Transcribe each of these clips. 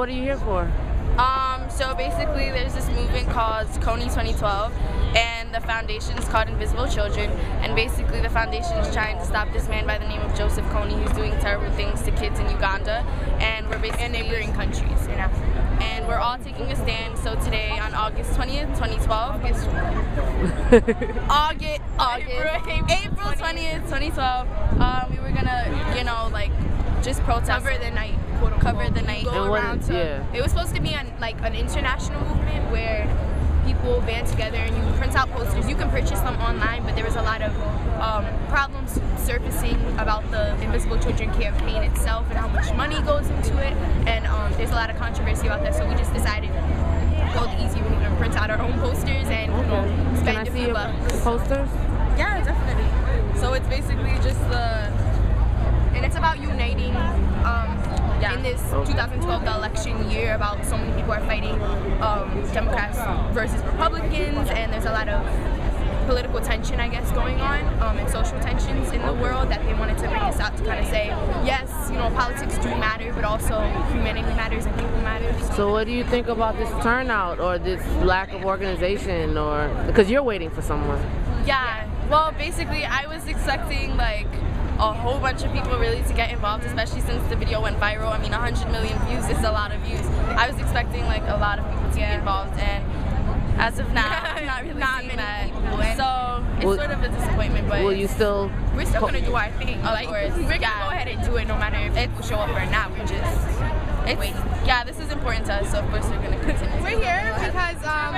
what are you here for? Um, so basically, there's this movement called Kony 2012, and the foundation is called Invisible Children. And basically, the foundation is trying to stop this man by the name of Joseph Kony who's doing terrible things to kids in Uganda, and we're basically and neighboring countries in Africa. And we're all taking a stand. So today, on August 20th, 2012, August, August, April 20th, 2012, um, we were gonna, you know, like just protest. Cover the night. Cover the night. Go around to, yeah. It was supposed to be an, like an international movement where people band together and you print out posters. You can purchase them online, but there was a lot of um, problems surfacing about the Invisible Children campaign itself and how much money goes into it. And um, there's a lot of controversy about that. So we just decided to go the easy route and print out our own posters and you know, spend a few bucks. posters? Yeah, definitely. So it's basically just the and it's about uniting um, Yeah. in this 2012 election year about so many people are fighting um, democrats versus republicans and there's a lot of political tension i guess going on um, and social tensions in the world that they wanted to bring this out to kind of say yes you know politics do matter but also humanity matters and people matter So what do you think about this turnout or this lack of organization or because you're waiting for someone? Yeah. Well, basically, I was expecting like a whole bunch of people really to get involved, especially since the video went viral. I mean, 100 million views is a lot of views. I was expecting like a lot of people to Yeah. be involved, and as of now, I'm not really Not seeing many that. people, So it's Will- sort of a disappointment, but Will you still? we're still gonna do our thing Of like course, we're gonna yeah. go ahead and do it no matter if people show up or not we're just it's, waiting. yeah, this is important to us, so of course we're gonna continue. We're here because um,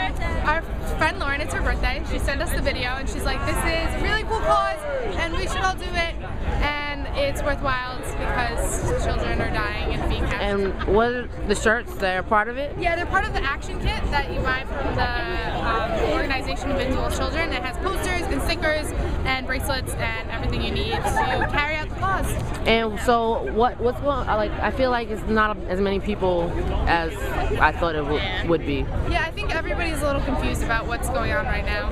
our friend Lauren, it's her birthday. She sent us the video and she's like, this is a really cool cause and we should all do it. And it's worthwhile because children are dying and being captured. And what are the shirts They're part of it? yeah, they're part of the action kit that you buy from the um, organization Invisible Children. It has posters and stickers and bracelets and everything you need to carry out the cause. And so what? What's going? I Like I feel like it's not as many people as I thought it would would be. Yeah, I think everybody's a little confused about what's going on right now.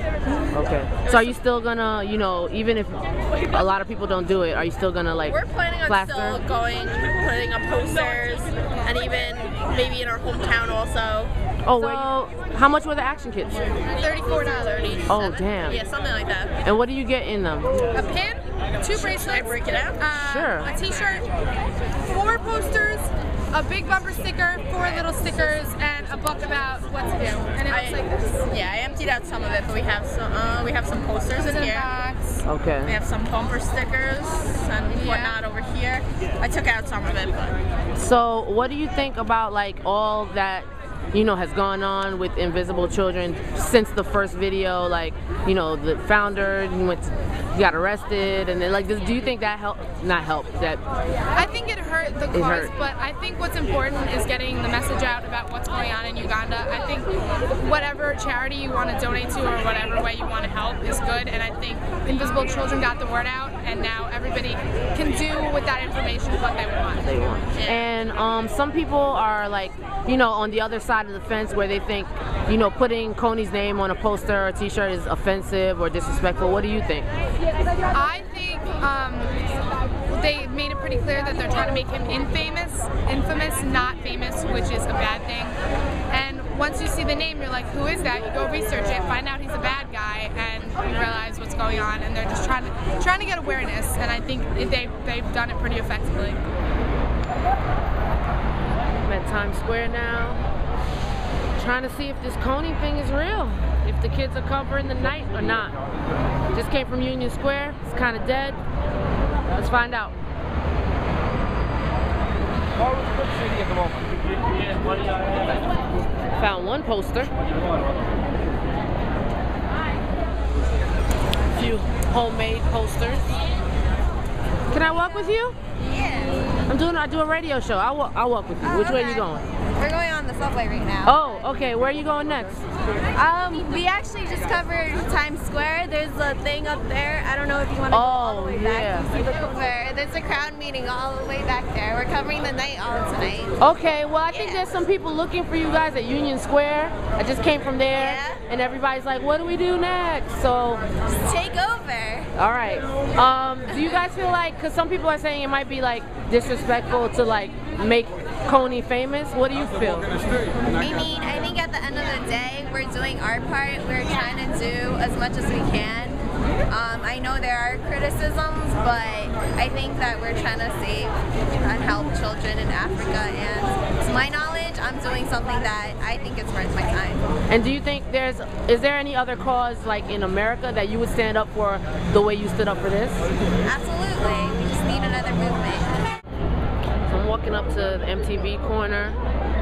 Okay. So are you still gonna, you know, even if a lot of people don't do it, are you still gonna like We're planning on plaster? still going, putting up posters, and even maybe in our hometown also. Oh, where, how much were the action kits? Thirty-four dollars. Oh, damn. Yeah, something like that. And what do you get in them? A pin, two Should I bracelets, break it out? uh, Sure. a t-shirt, four posters, a big bumper sticker, four little stickers, and a book about what to do. And it looks like this. Yeah, I emptied out some of it, but we have some. Uh, we have some posters in Some here. box. We have some bumper stickers and Yeah. whatnot over here. I took out some of it, but So what do you think about like all that? You know, has gone on with Invisible Children since the first video. Like, you know, the founder he went, he got arrested, and then like, does, do you think that helped? Not help that I think it hurt the cause, hurt. but I think what's important is getting the message out about what's going on in Uganda. I think whatever charity you want to donate to or whatever way you want to help is good, and I think Invisible Children got the word out, and now everybody can do with that information what they want. they want. And um, some people are like, you know, on the other side of the fence where they think, you know, putting Kony's name on a poster or a T-shirt is offensive or disrespectful. What do you think? I think um, they made it pretty clear that they're trying to make him infamous, infamous, not famous, which is a bad thing. And once you see the name, you're like, who is that? You go research it, find out he's a bad guy, and you realize what's going on. And they're just trying to trying to get awareness. And I think they they've done it pretty effectively. I'm at Times Square now, trying to see if this Kony thing is real. If the kids are covering the night or not. Just came from Union Square. It's kind of dead. Let's find out. Found one poster. few homemade posters. Can I walk with you? Yeah. I'm doing. I do a radio show. I'll walk. I'll walk with you. Which oh, way are you going? We're going on the subway right now. Oh, okay. Where are you going next? Um, we actually just covered Times Square. There's a thing up there. I don't know if you want to go all the Oh, way yeah. back. You see the cover. There's a crowd meeting all the way back there. We're covering the night all tonight. Okay. Well, I think there's some people looking for you guys at Union Square. I just came from there, Yeah. and everybody's like, "What do we do next?" So, Just take over. all right. Um, do you guys feel like? Because some people are saying it might be like disrespectful to like make Kony famous? What do you feel? I mean, I think at the end of the day, we're doing our part. We're trying to do as much as we can. Um, I know there are criticisms, but I think that we're trying to save and help children in Africa. And to my knowledge, I'm doing something that I think is worth my time. And do you think there's is there any other cause like in America that you would stand up for the way you stood up for this? Absolutely. Walking up to the MTV corner.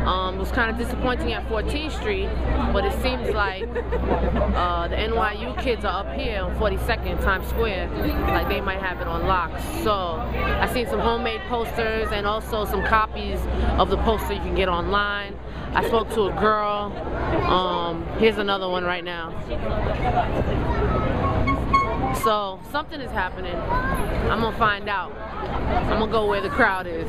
Um, it was kind of disappointing at 14th Street, but it seems like uh, the NYU kids are up here on 42nd Times Square, like they might have it on lock. So I seen some homemade posters and also some copies of the poster you can get online. I spoke to a girl. Um, here's another one right now. So something is happening. I'm gonna find out. I'm gonna go where the crowd is.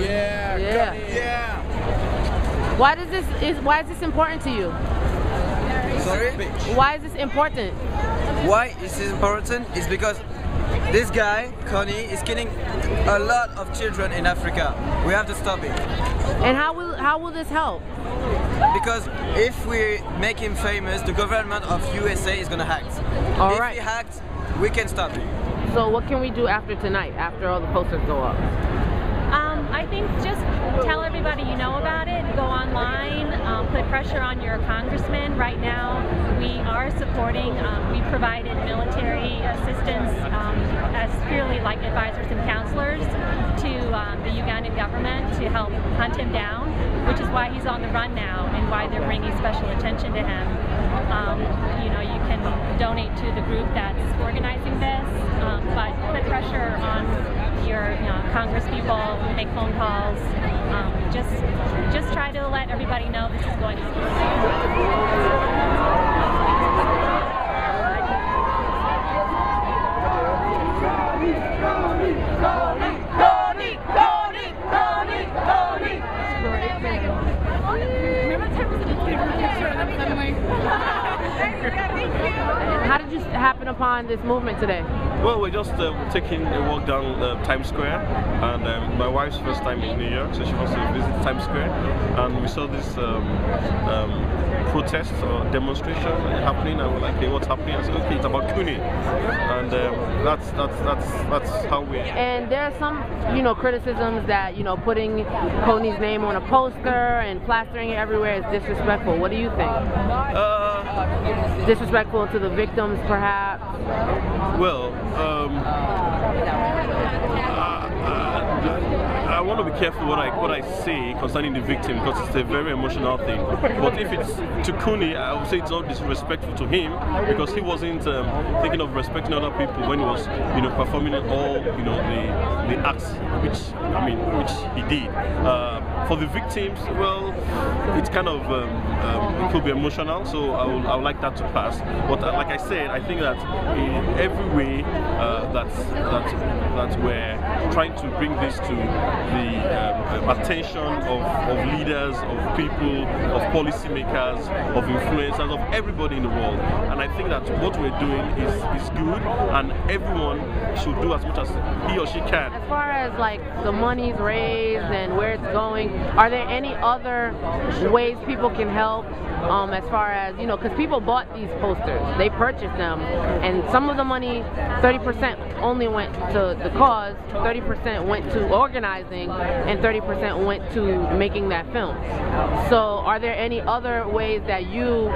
Yeah. Yeah. Yeah. Why does this is why is this important to you? Sorry? Why is this important? Why is this important? It's because this guy, Kony, is killing a lot of children in Africa. We have to stop it. And how will how will this help? Because if we make him famous, the government of USA is gonna act. All if right. he acts, we can stop it. So what can we do after tonight? After all the posters go up? Um, I think just tell everybody you know about it. Go online. Um, put pressure on your congressman. Right now, we are supporting. Um, we provided military assistance um, as purely like advisors and counselors to um, the Ugandan government to help hunt him down, which is why he's on the run now and why they're bringing special attention to him. Um, you know, you can donate to the group that's organizing this, um, but put pressure on your you know, Congress people, make phone calls. Um, just just try to let everybody know this is going on. How did you happen upon this movement today? Well, we're just uh, taking a walk down uh, Times Square, and um, my wife's first time in New York, so she wants to visit Times Square, and we saw this um, um, protest or demonstration happening, and we're like, hey, what's happening? I said, okay, it's about Kuni, and um, that's that's that's that's how we. And there are some, you know, criticisms that, you know, putting Kony's name on a poster and plastering it everywhere is disrespectful. What do you think? Uh, Disrespectful to the victims, perhaps? Well, um, I, I want to be careful what I what I say concerning the victim because it's a very emotional thing. But if it's to Kuni, I would say it's not disrespectful to him because he wasn't um, thinking of respecting other people when he was, you know, performing all, you know, the the acts which I mean, which he did. Uh, for the victims, well, it's kind of um, um, it could be emotional, so I would, I would like that to pass. But uh, like I said, I think that in every way uh, that that that we're trying to bring this to the um, attention of, of leaders, of people, of policymakers, of influencers, of everybody in the world. And I think that what we're doing is, is good, and everyone should do as much as he or she can. As far as like the money's raised and where it's going, are there any other ways people can help? Um, as far as you know, because people bought these posters, they purchased them, and some of the money, 30% only went to the cause, 30% went to organizing, and 30% went to making that film. So, are there any other ways that you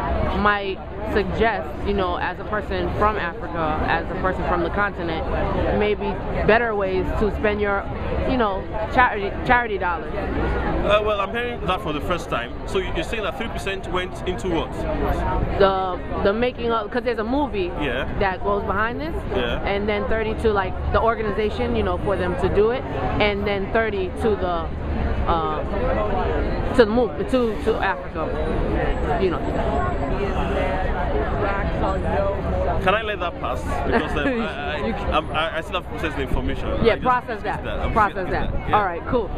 might suggest, you know, as a person from Africa, as a person from the continent, maybe better ways to spend your, you know, charity charity dollars? Uh, well, I'm hearing that for the first time. So you- you're saying that 3% went into what? The the making of because there's a movie Yeah. that goes behind this, Yeah. and then 30 to like the organization, you know, for them to do it, and then 30 to the. Uh, to the move to to Africa, you know. Can I let that pass? Because um, I, I. I, I still have to process the information. Yeah, process that. I'm Process just- that. yeah. All right, cool.